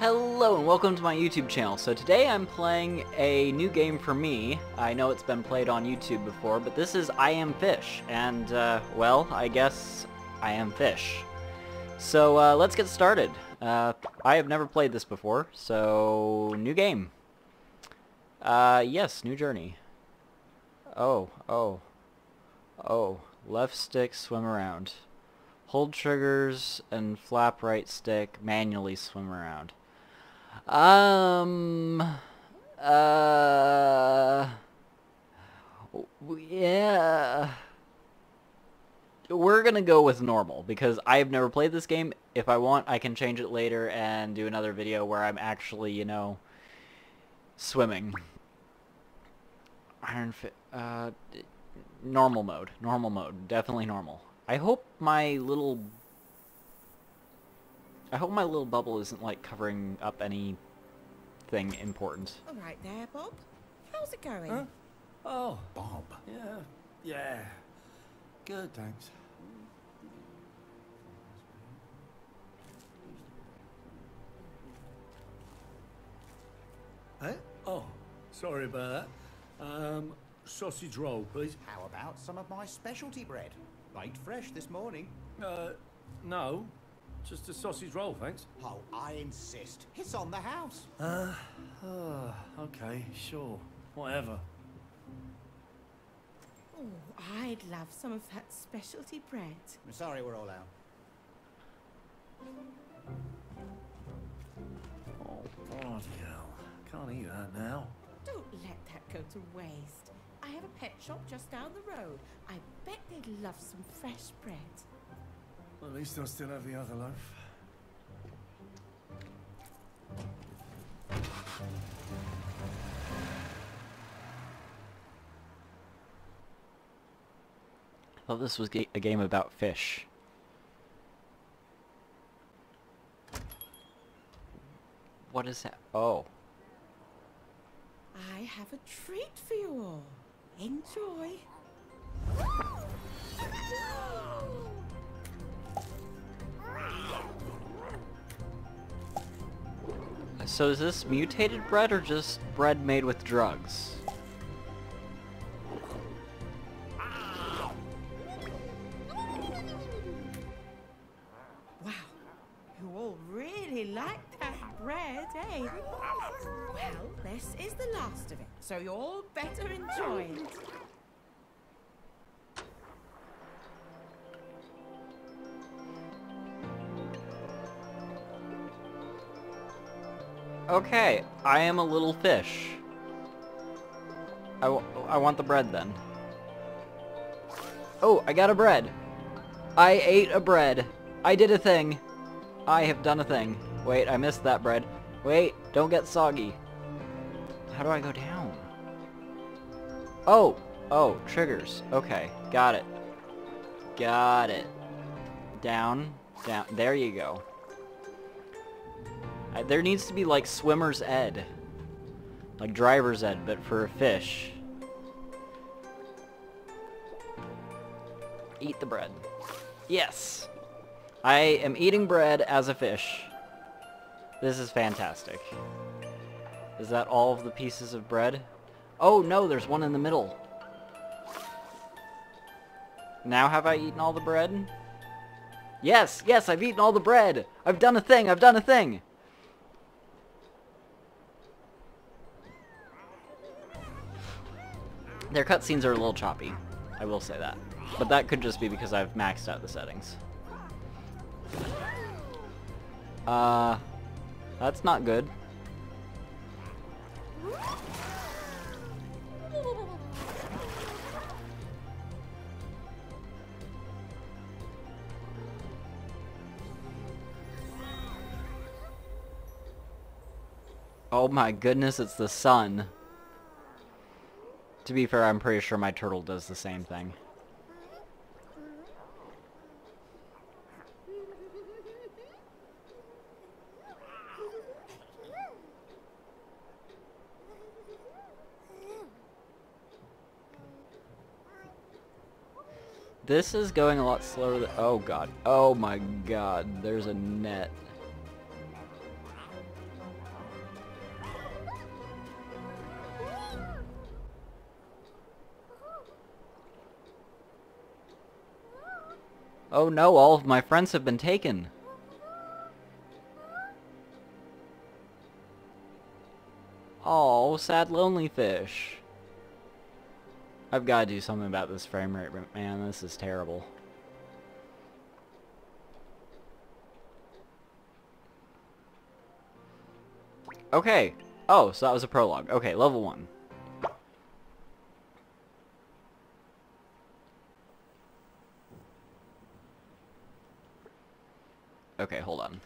Hello and welcome to my YouTube channel. So today I'm playing a new game for me. I know it's been played on YouTube before, but this is I Am Fish. And, uh, well, I guess I am fish. So, uh, let's get started. Uh, I have never played this before, so new game. Uh, yes, new journey. Oh, oh, oh, left stick swim around. Hold triggers and flap right stick, manually swim around. Um, uh, yeah. We're gonna go with normal, because I've never played this game. If I want, I can change it later and do another video where I'm actually, you know, swimming. Iron Fit, uh, normal mode. Normal mode. Definitely normal. I hope my little... I hope my little bubble isn't, like, covering up anything important. All right there, Bob. How's it going? Huh? Oh, Bob. yeah, yeah. Good, thanks. Eh? Oh, sorry about that. Um, sausage roll, please. How about some of my specialty bread? Baked fresh this morning. Uh, no, just a sausage roll, thanks. Oh, I insist. It's on the house. Uh, oh, okay, sure, whatever. Oh, I'd love some of that specialty bread. I'm sorry we're all out. Oh, bloody hell. Can't eat that now. Don't let that go to waste. I have a pet shop just down the road. I bet they'd love some fresh bread. At least I still have the other loaf. I thought this was ga a game about fish. What is that? Oh. I have a treat for you all. Enjoy. So is this mutated bread or just bread made with drugs? Am a little fish. I, I want the bread then. Oh, I got a bread. I ate a bread. I did a thing. I have done a thing. Wait, I missed that bread. Wait, don't get soggy. How do I go down? Oh, oh, triggers. Okay, got it. Got it. Down, down. There you go. There needs to be like swimmer's ed. Like driver's ed, but for a fish. Eat the bread. Yes! I am eating bread as a fish. This is fantastic. Is that all of the pieces of bread? Oh no, there's one in the middle. Now have I eaten all the bread? Yes, yes, I've eaten all the bread! I've done a thing, I've done a thing! Their cutscenes are a little choppy. I will say that. But that could just be because I've maxed out the settings. Uh, that's not good. Oh my goodness, it's the sun. To be fair, I'm pretty sure my turtle does the same thing. This is going a lot slower than- oh god. Oh my god, there's a net. Oh no, all of my friends have been taken. Oh, sad lonely fish. I've got to do something about this frame rate, man. This is terrible. Okay. Oh, so that was a prologue. Okay, level one. Okay, hold on.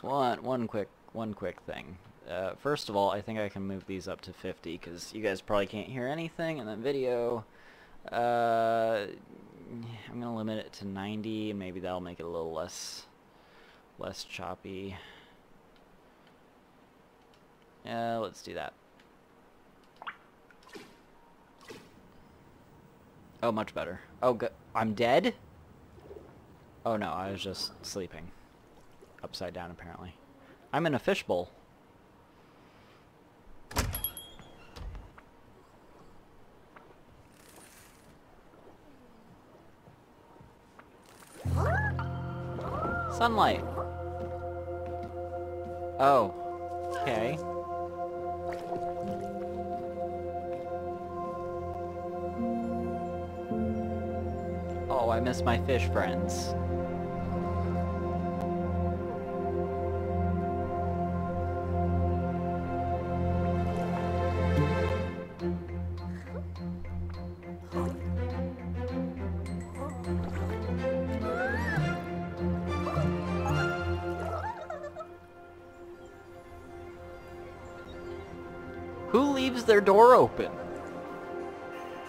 One, one quick, one quick thing. Uh, first of all, I think I can move these up to 50 because you guys probably can't hear anything in the video. Uh, I'm gonna limit it to 90. Maybe that'll make it a little less, less choppy. Yeah, let's do that. Oh, much better. Oh. I'm dead? Oh no, I was just sleeping. Upside down, apparently. I'm in a fishbowl. Sunlight. Oh. Okay. Oh, I miss my fish friends. Leaves their door open?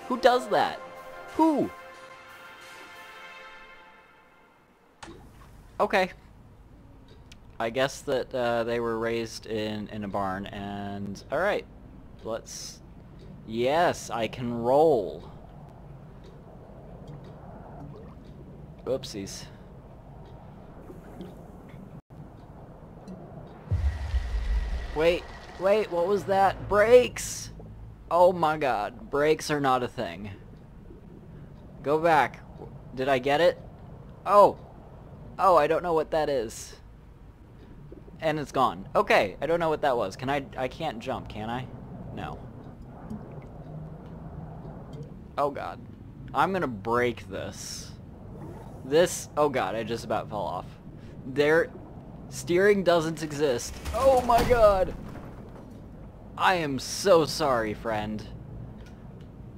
Who does that? Who? Okay. I guess that uh, they were raised in, in a barn and... Alright. Let's... Yes, I can roll. Oopsies. Wait, wait, what was that? Brakes! Oh my god, brakes are not a thing. Go back. Did I get it? Oh! Oh, I don't know what that is. And it's gone. Okay, I don't know what that was. Can I... I can't jump, can I? No. Oh god. I'm gonna break this. This... Oh god, I just about fell off. There... Steering doesn't exist. Oh my god! I am so sorry, friend.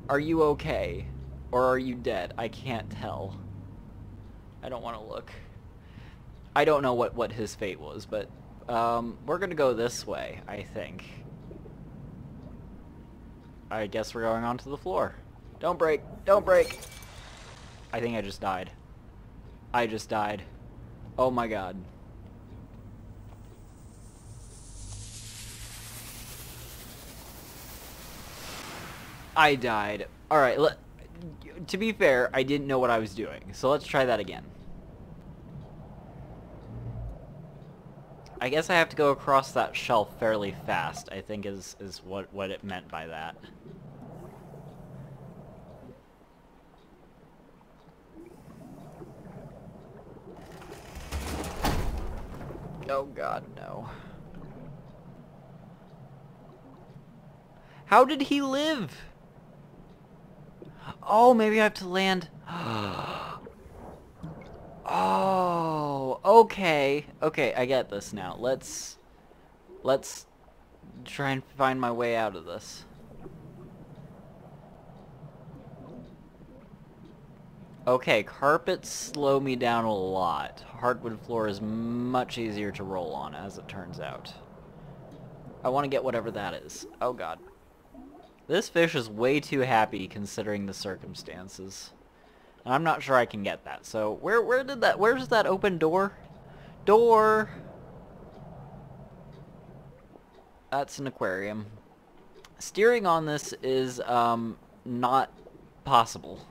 Are you okay? Or are you dead? I can't tell. I don't want to look. I don't know what, what his fate was, but um, we're going to go this way, I think. I guess we're going onto the floor. Don't break! Don't break! I think I just died. I just died. Oh my god. I died. Alright, to be fair, I didn't know what I was doing, so let's try that again. I guess I have to go across that shelf fairly fast, I think is, is what, what it meant by that. Oh god, no. How did he live? Oh, maybe I have to land... oh, okay. Okay, I get this now. Let's... Let's try and find my way out of this. Okay, carpets slow me down a lot. Hardwood floor is much easier to roll on, as it turns out. I want to get whatever that is. Oh god. This fish is way too happy considering the circumstances. And I'm not sure I can get that. So where where did that where's that open door? Door That's an aquarium. Steering on this is um not possible.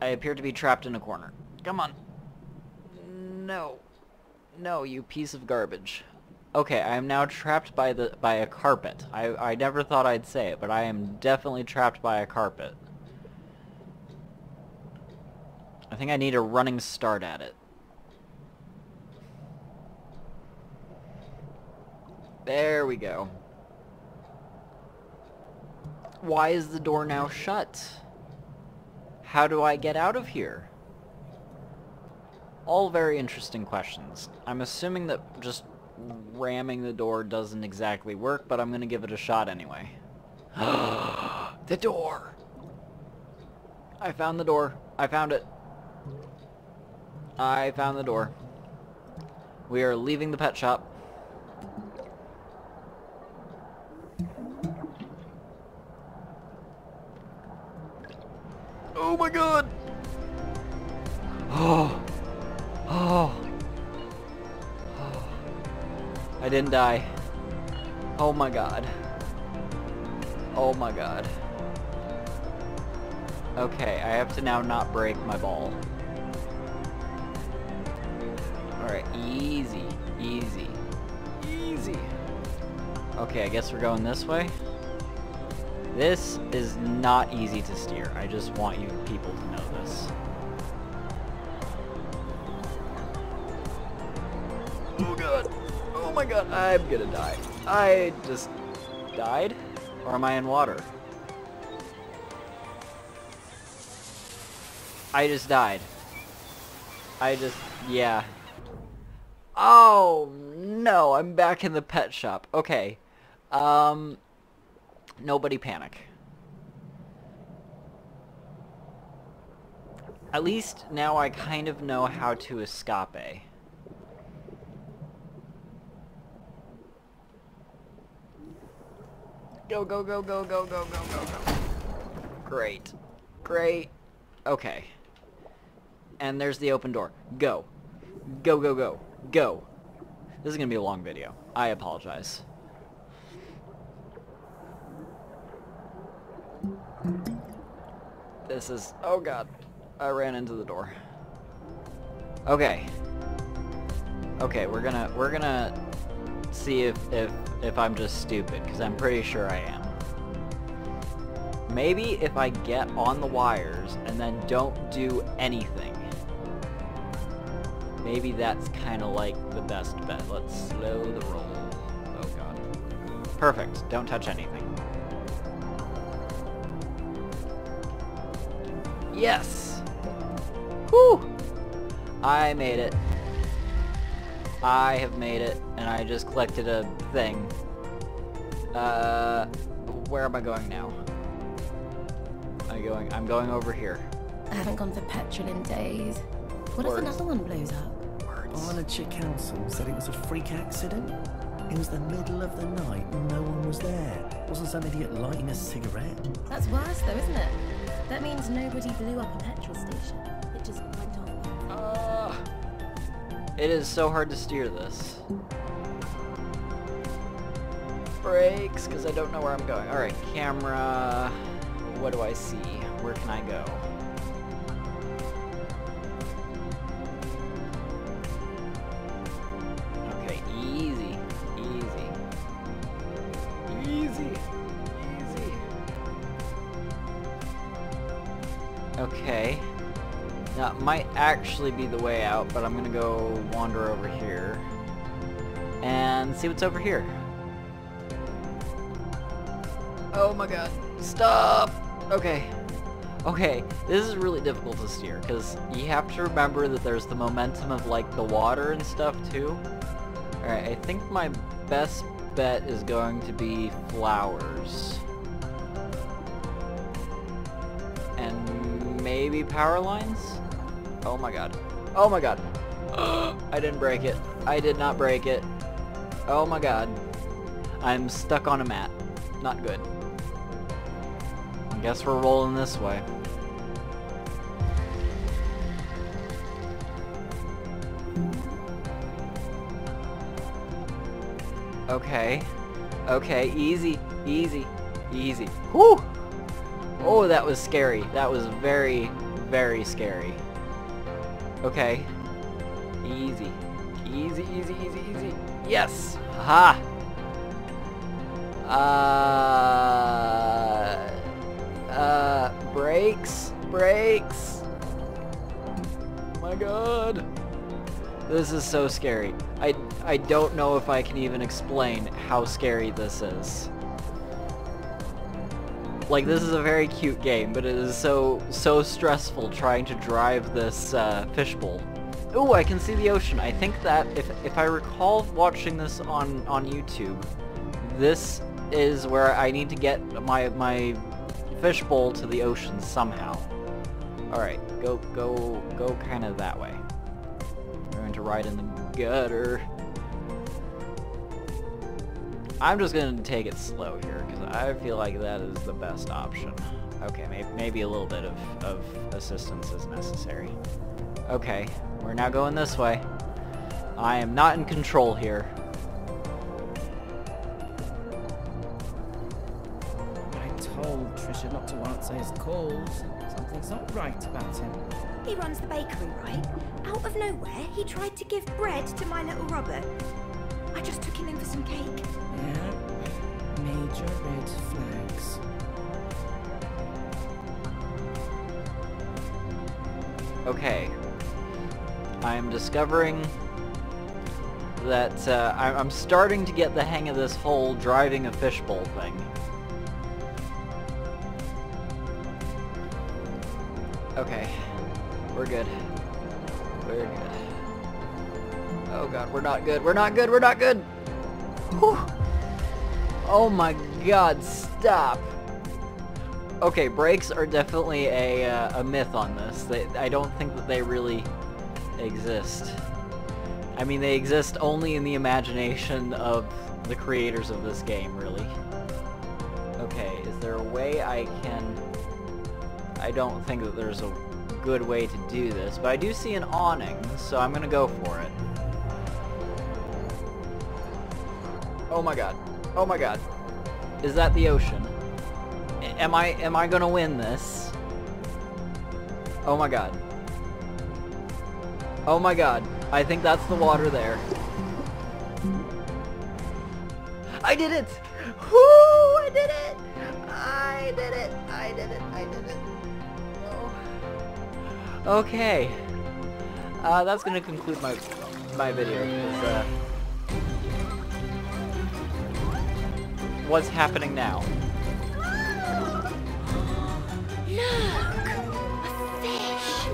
I appear to be trapped in a corner. Come on. No. No, you piece of garbage. Okay, I am now trapped by the by a carpet. I, I never thought I'd say it, but I am definitely trapped by a carpet. I think I need a running start at it. There we go. Why is the door now shut? How do I get out of here? All very interesting questions. I'm assuming that just ramming the door doesn't exactly work, but I'm gonna give it a shot anyway. the door! I found the door. I found it. I found the door. We are leaving the pet shop. Oh my god! Didn't die. Oh my god. Oh my god. Okay, I have to now not break my ball. Alright, easy, easy, easy. Okay, I guess we're going this way. This is not easy to steer. I just want you people to know this. Oh god. Oh my god, I'm gonna die. I just died? Or am I in water? I just died. I just, yeah. Oh, no, I'm back in the pet shop. Okay. Um, nobody panic. At least now I kind of know how to escape. Go, go, go, go, go, go, go, go, go. Great. Great. Okay. And there's the open door. Go. Go, go, go. Go. This is going to be a long video. I apologize. This is... Oh god. I ran into the door. Okay. Okay, we're gonna... We're gonna see if, if, if I'm just stupid, because I'm pretty sure I am. Maybe if I get on the wires and then don't do anything. Maybe that's kind of like the best bet. Let's slow the roll. Oh god. Perfect. Don't touch anything. Yes! Whew! I made it. I have made it, and I just collected a thing. Uh, where am I going now? I'm going, I'm going over here. I haven't gone for petrol in days. What if another one blows up? Barnardshire Council said it was a freak accident. It was the middle of the night and no one was there. Wasn't some idiot lighting a cigarette? That's worse though, isn't it? That means nobody blew up a petrol station. It just went off. It is so hard to steer this. Brakes, because I don't know where I'm going. Alright, camera. What do I see? Where can I go? Okay, easy. Easy. Easy. Easy. Okay. That might actually be the way out, but I'm gonna go wander over here and see what's over here. Oh my god. Stop! Okay. Okay, this is really difficult to steer, because you have to remember that there's the momentum of, like, the water and stuff, too. Alright, I think my best bet is going to be flowers. And maybe power lines? Oh my god. Oh my god. I didn't break it. I did not break it. Oh my god. I'm stuck on a mat. Not good. I guess we're rolling this way. Okay. Okay, easy, easy, easy. Whew! Oh, that was scary. That was very, very scary. Okay. Easy. Easy, easy, easy, easy. Yes! Ha! Uh... Uh... Brakes? Brakes? my god. This is so scary. I, I don't know if I can even explain how scary this is. Like, this is a very cute game, but it is so, so stressful trying to drive this uh, fishbowl. Ooh, I can see the ocean. I think that, if, if I recall watching this on, on YouTube, this is where I need to get my, my fishbowl to the ocean somehow. Alright, go, go, go kind of that way. We're going to ride in the gutter. I'm just going to take it slow here, because I feel like that is the best option. Okay, maybe, maybe a little bit of, of assistance is necessary. Okay, we're now going this way. I am not in control here. I told Trisha not to answer his calls. Something's not right about him. He runs the bakery, right? Out of nowhere, he tried to give bread to my little Robert. I just took him in for some cake. Major red flags. Okay. I'm discovering that uh, I'm starting to get the hang of this whole driving a fishbowl thing. Okay. We're good. We're good. Oh god, we're not good. We're not good. We're not good. Whew. Oh my god, stop. Okay, brakes are definitely a, uh, a myth on this. They, I don't think that they really exist. I mean, they exist only in the imagination of the creators of this game, really. Okay, is there a way I can... I don't think that there's a good way to do this, but I do see an awning, so I'm gonna go for it. Oh my god. Oh my god. Is that the ocean? Am I am I gonna win this? Oh my god. Oh my god. I think that's the water there. I did it! Woo! I did it! I did it! I did it! I did it! Oh. Okay. Uh, that's gonna conclude my my video. Uh, what's happening now? Look! A fish!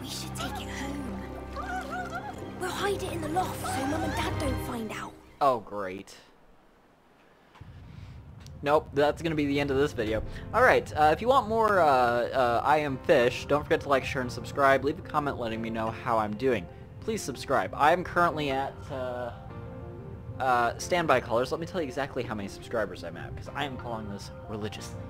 We should take it home. We'll hide it in the loft so Mum and Dad don't find out. Oh, great. Nope, that's going to be the end of this video. Alright, uh, if you want more uh, uh, I Am Fish, don't forget to like, share, and subscribe. Leave a comment letting me know how I'm doing. Please subscribe. I am currently at uh, standby callers. Let me tell you exactly how many subscribers I'm at, because I am calling this religiously.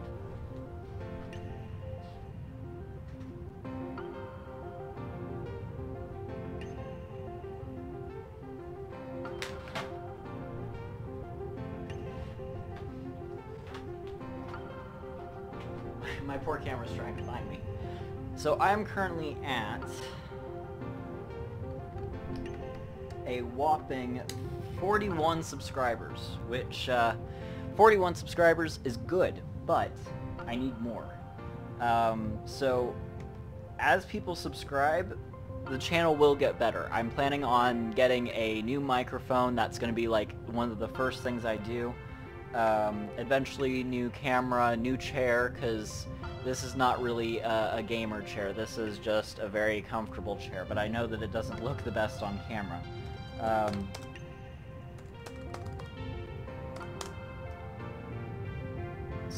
My poor camera's trying to find me. So I am currently at a whopping 41 subscribers, which uh, 41 subscribers is good, but I need more. Um, so as people subscribe, the channel will get better. I'm planning on getting a new microphone. That's going to be like one of the first things I do. Um, eventually new camera, new chair, because this is not really a, a gamer chair. This is just a very comfortable chair, but I know that it doesn't look the best on camera. Um,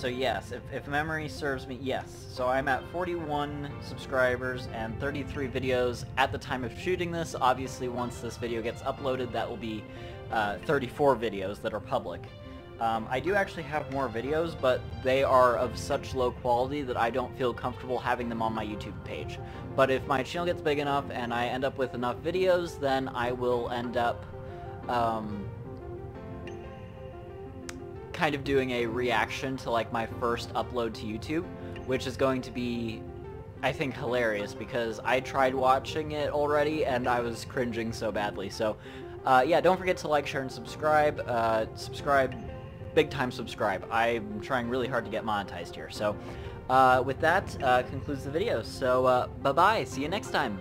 so yes, if, if memory serves me, yes. So I'm at 41 subscribers and 33 videos at the time of shooting this. Obviously, once this video gets uploaded, that will be uh, 34 videos that are public. Um, I do actually have more videos, but they are of such low quality that I don't feel comfortable having them on my YouTube page. But if my channel gets big enough and I end up with enough videos, then I will end up um, kind of doing a reaction to like my first upload to YouTube, which is going to be, I think, hilarious because I tried watching it already and I was cringing so badly. So, uh, yeah, don't forget to like, share, and subscribe. Uh, subscribe big time subscribe. I'm trying really hard to get monetized here. So uh, with that, uh, concludes the video. So uh, bye-bye. See you next time.